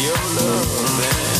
your loving.